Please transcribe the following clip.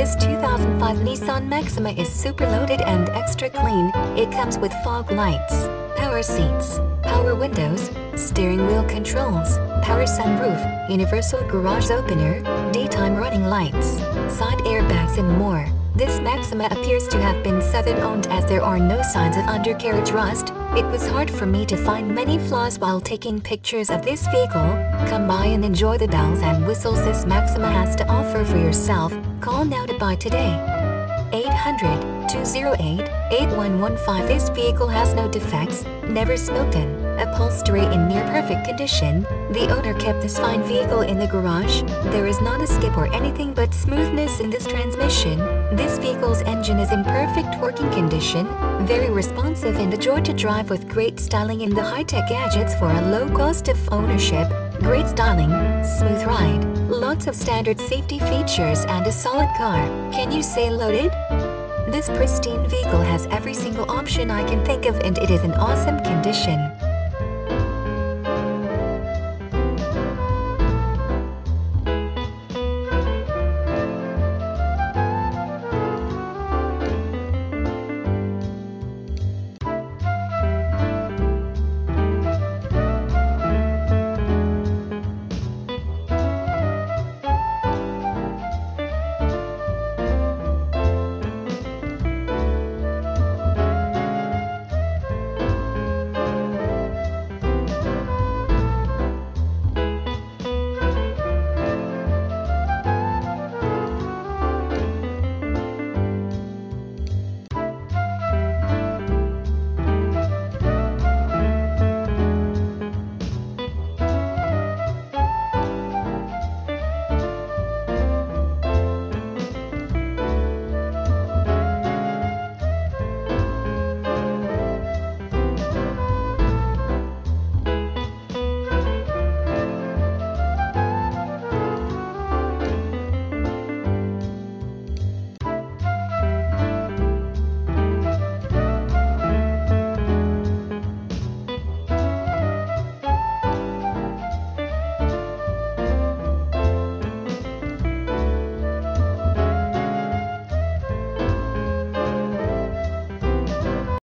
This 2005 Nissan Maxima is super loaded and extra clean. It comes with fog lights, power seats, power windows, steering wheel controls, power sunroof, universal garage opener, daytime running lights, side airbags and more. This Maxima appears to have been Southern owned as there are no signs of undercarriage rust. It was hard for me to find many flaws while taking pictures of this vehicle. Come by and enjoy the bells and whistles this Maxima has to offer for yourself. Call now to buy today. 800-208-8115 This vehicle has no defects, never smoked in, upholstery in near perfect condition. The owner kept this fine vehicle in the garage. There is not a skip or anything but smoothness in this transmission. This vehicle's engine is in perfect working condition, very responsive and a joy to drive with great styling and the high-tech gadgets for a low cost of ownership. Great styling, smooth ride, lots of standard safety features and a solid car. Can you say loaded? This pristine vehicle has every single option I can think of and it is in awesome condition.